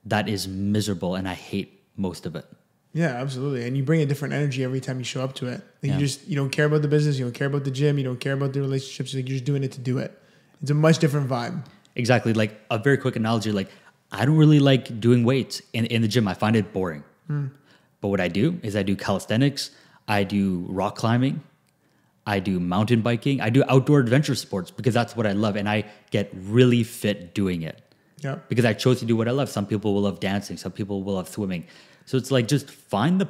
that is miserable and I hate most of it. Yeah, absolutely. And you bring a different energy every time you show up to it. Like Yeah. you just you don't care about the business, you don't care about the gym, you don't care about the relationships. Like you're just doing it to do it. It's a much different vibe. Exactly. Like a very quick analogy, like I don't really like doing weights in, in the gym. I find it boring. Hmm. But what I do is I do calisthenics, I do rock climbing, I do mountain biking, I do outdoor adventure sports because that's what I love. And I get really fit doing it Yeah. because I chose to do what I love. Some people will love dancing, some people will love swimming. So it's like just find the.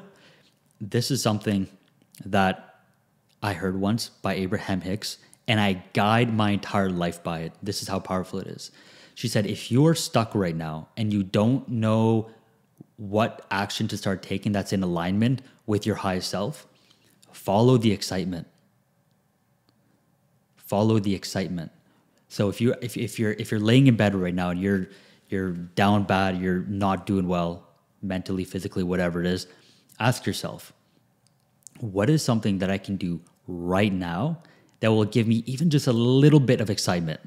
This is something that I heard once by Abraham Hicks, and I guide my entire life by it. This is how powerful it is. She said, if you're stuck right now and you don't know what action to start taking that's in alignment with your highest self, follow the excitement follow the excitement. So if you if, if you're if you're laying in bed right now and you're you're down bad, you're not doing well mentally, physically, whatever it is, ask yourself, what is something that I can do right now that will give me even just a little bit of excitement?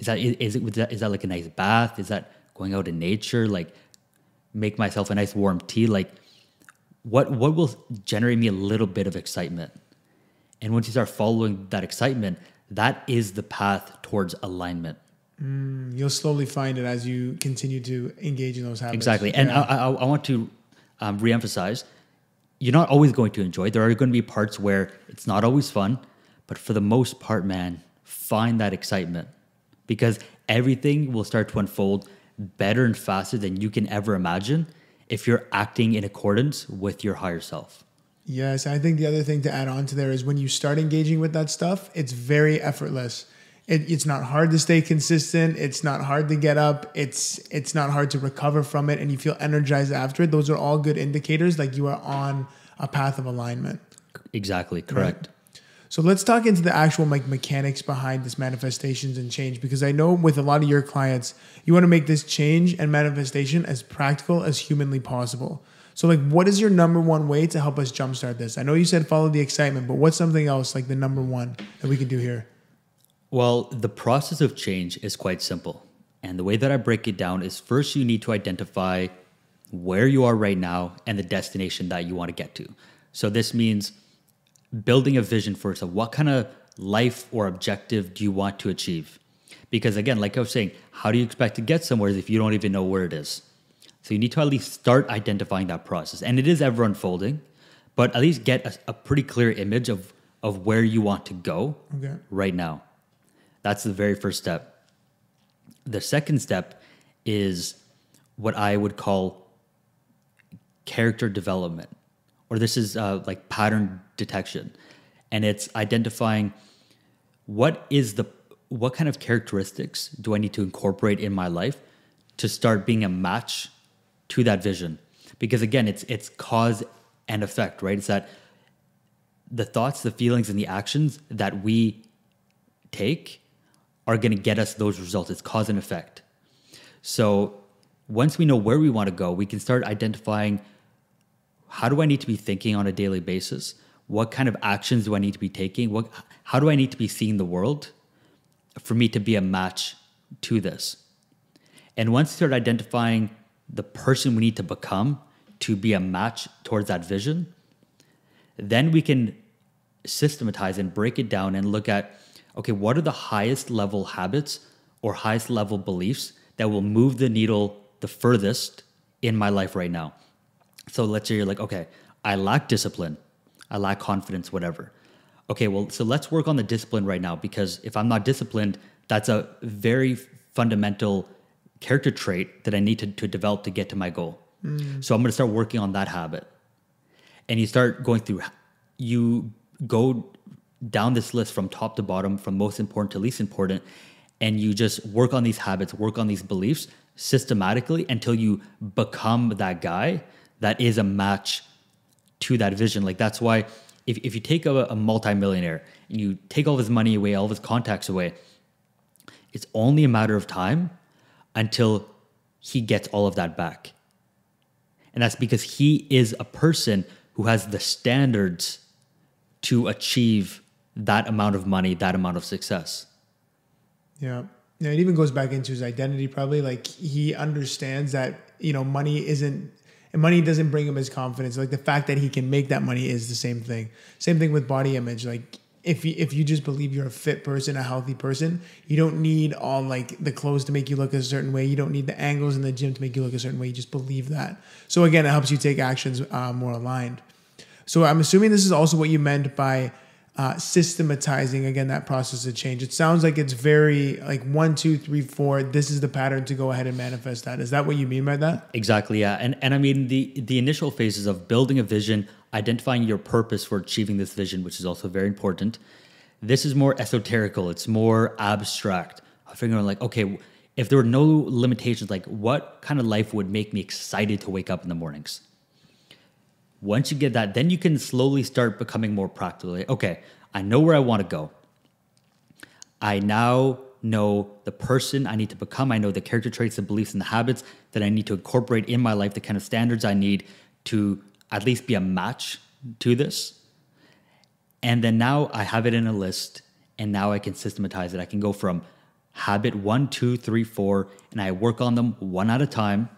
Is that is it is that, is that like a nice bath? Is that going out in nature? Like make myself a nice warm tea? Like what what will generate me a little bit of excitement? And once you start following that excitement, that is the path towards alignment. You'll slowly find it as you continue to engage in those habits. Exactly. And Yeah. I, I, I want to um, reemphasize you're not always going to enjoy. There are going to be parts where it's not always fun, but for the most part, man, find that excitement because everything will start to unfold better and faster than you can ever imagine if you're acting in accordance with your higher self. Yes, I think the other thing to add on to there is when you start engaging with that stuff, it's very effortless. It, it's not hard to stay consistent. It's not hard to get up. It's it's not hard to recover from it, and you feel energized after it. Those are all good indicators, like you are on a path of alignment. Exactly correct. Right? So let's talk into the actual like mechanics behind this manifestations and change because I know with a lot of your clients, you want to make this change and manifestation as practical as humanly possible. So like what is your number one way to help us jumpstart this? I know you said follow the excitement, but what's something else like the number one that we can do here? Well, the process of change is quite simple. And the way that I break it down is first you need to identify where you are right now and the destination that you want to get to. So this means building a vision for yourself. What kind of life or objective do you want to achieve? Because again, like I was saying, how do you expect to get somewhere if you don't even know where it is? So you need to at least start identifying that process. And it is ever unfolding, but at least get a, a pretty clear image of, of where you want to go okay. right now. That's the very first step. The second step is what I would call character development or this is uh, like pattern detection, and it's identifying what is the what kind of characteristics do I need to incorporate in my life to start being a match to that vision? Because again, it's it's cause and effect, right? It's that the thoughts, the feelings, and the actions that we take are going to get us those results. It's cause and effect. So once we know where we want to go, we can start identifying how do I need to be thinking on a daily basis? What kind of actions do I need to be taking? What, how do I need to be seeing the world for me to be a match to this? And once you start identifying the person we need to become to be a match towards that vision, then we can systematize and break it down and look at okay, what are the highest level habits or highest level beliefs that will move the needle the furthest in my life right now? So let's say you're like, okay, I lack discipline, I lack confidence, whatever. Okay, well, so let's work on the discipline right now because if I'm not disciplined, that's a very fundamental character trait that I need to, to develop to get to my goal. Mm. So I'm gonna start working on that habit. And you start going through, you go down this list from top to bottom, from most important to least important, and you just work on these habits, work on these beliefs systematically until you become that guy that is a match to that vision. Like that's why if, if you take a, a multimillionaire and you take all his money away, all his contacts away, it's only a matter of time until he gets all of that back. And that's because he is a person who has the standards to achieve that amount of money, that amount of success. Yeah. Yeah, it even goes back into his identity probably. Like he understands that, you know, money isn't and money doesn't bring him his confidence. Like the fact that he can make that money is the same thing. Same thing with body image. Like if you, if you just believe you're a fit person, a healthy person, you don't need all like the clothes to make you look a certain way. You don't need the angles in the gym to make you look a certain way. You just believe that. So again, it helps you take actions uh, more aligned. So I'm assuming this is also what you meant by uh, systematizing again that process of change. It sounds like it's very like one, two, three, four. This is the pattern to go ahead and manifest that. Is that what you mean by that? Exactly. Yeah. And and I mean the the initial phases of building a vision, identifying your purpose for achieving this vision, which is also very important. This is more esoterical. It's more abstract. I figuring like, okay, if there were no limitations, like what kind of life would make me excited to wake up in the mornings? Once you get that, then you can slowly start becoming more practical. Like, okay, I know where I want to go. I now know the person I need to become. I know the character traits, the beliefs, and the habits that I need to incorporate in my life, the kind of standards I need to at least be a match to this. And then now I have it in a list, and now I can systematize it. I can go from habit one, two, three, four, and I work on them one at a time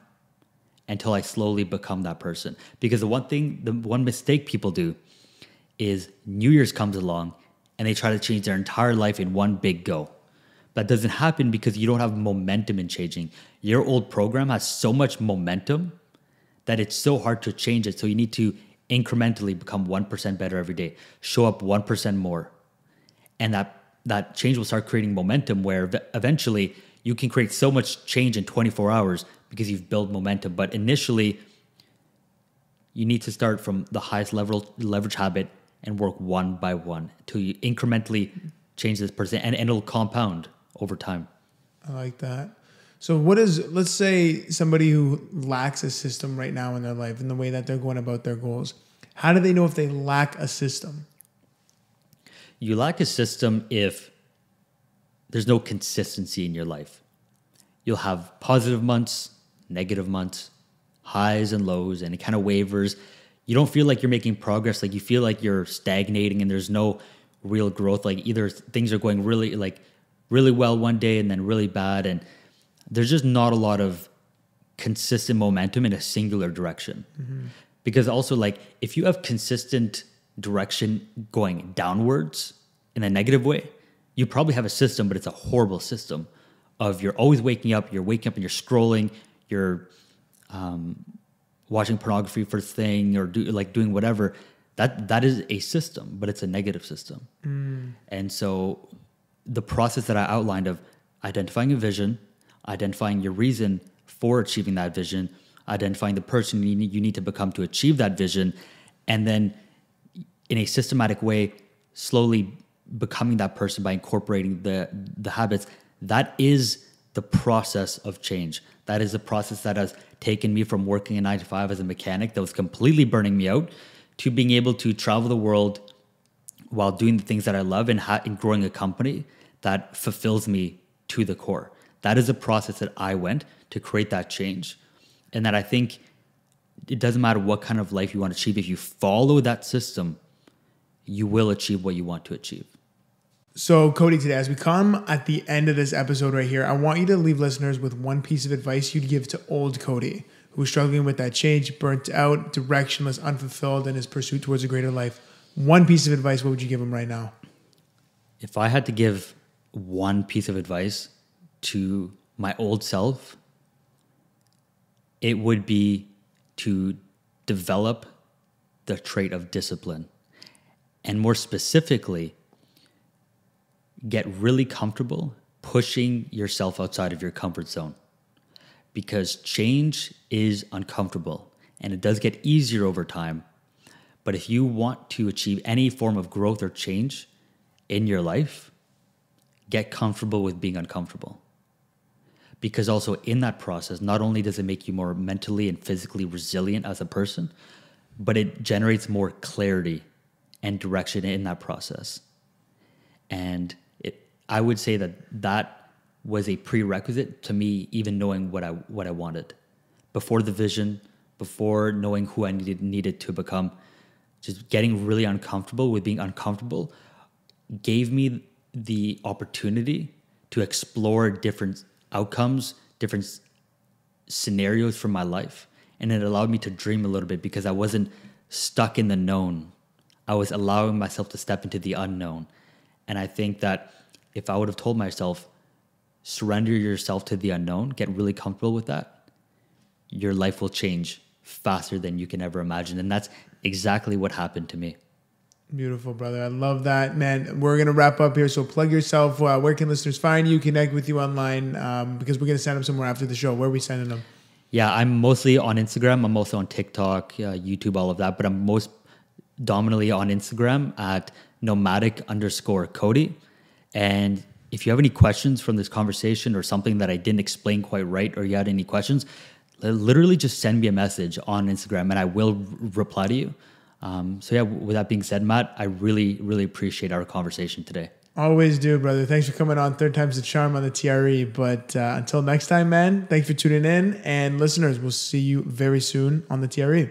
until I slowly become that person. Because the one thing, the one mistake people do is New Year's comes along and they try to change their entire life in one big go. That doesn't happen because you don't have momentum in changing. Your old program has so much momentum that it's so hard to change it. So you need to incrementally become 1% better every day, show up 1% more. And that that change will start creating momentum where eventually you can create so much change in 24 hours because you've built momentum. But initially, you need to start from the highest level leverage habit and work one by one to incrementally change this person and, and it'll compound over time. I like that. So what is let's say somebody who lacks a system right now in their life in the way that they're going about their goals. How do they know if they lack a system? You lack a system if there's no consistency in your life. You'll have positive months, negative months, highs and lows, and it kind of wavers. You don't feel like you're making progress. Like you feel like you're stagnating and there's no real growth. Like either things are going really like really well one day and then really bad. And there's just not a lot of consistent momentum in a singular direction. Mm-hmm. Because also like if you have consistent direction going downwards in a negative way, you probably have a system, but it's a horrible system of you're always waking up, you're waking up and you're scrolling, you're um, watching pornography first thing or do, like doing whatever. That that is a system, but it's a negative system. Mm. And so the process that I outlined of identifying a vision, identifying your reason for achieving that vision, identifying the person you need, you need to become to achieve that vision, and then in a systematic way, slowly becoming that person by incorporating the the habits. That is the process of change. That is a process that has taken me from working a nine to five as a mechanic that was completely burning me out to being able to travel the world while doing the things that I love and, ha- and growing a company that fulfills me to the core. That is a process that I went to create that change. And that I think it doesn't matter what kind of life you want to achieve. If you follow that system, you will achieve what you want to achieve. So, Cody, today, as we come at the end of this episode right here, I want you to leave listeners with one piece of advice you'd give to old Cody, who's struggling with that change, burnt out, directionless, unfulfilled in his pursuit towards a greater life. One piece of advice, what would you give him right now? If I had to give one piece of advice to my old self, it would be to develop the trait of discipline. And more specifically, get really comfortable pushing yourself outside of your comfort zone because change is uncomfortable and it does get easier over time. But if you want to achieve any form of growth or change in your life, get comfortable with being uncomfortable. Because also in that process, not only does it make you more mentally and physically resilient as a person, but it generates more clarity and direction in that process. And I would say that that was a prerequisite to me even knowing what I what I wanted. Before the vision, before knowing who I needed needed to become, just getting really uncomfortable with being uncomfortable gave me the opportunity to explore different outcomes, different scenarios from my life. And it allowed me to dream a little bit because I wasn't stuck in the known. I was allowing myself to step into the unknown. And I think that if I would have told myself, surrender yourself to the unknown, get really comfortable with that, your life will change faster than you can ever imagine. And that's exactly what happened to me. Beautiful, brother. I love that, man. We're gonna wrap up here, so plug yourself. Uh, where can listeners find you, connect with you online? Um, because we're gonna send them somewhere after the show. Where are we sending them? Yeah, I'm mostly on Instagram. I'm also on TikTok, uh, YouTube, all of that. But I'm most dominantly on Instagram at nomadic underscore Cody. And if you have any questions from this conversation or something that I didn't explain quite right, or you had any questions, literally just send me a message on Instagram and I will reply to you. Um, so, yeah, with that being said, Matt, I really, really appreciate our conversation today. Always do, brother. Thanks for coming on. Third time's the charm on the TRE. But uh, until next time, man, thanks for tuning in. And listeners, we'll see you very soon on the TRE.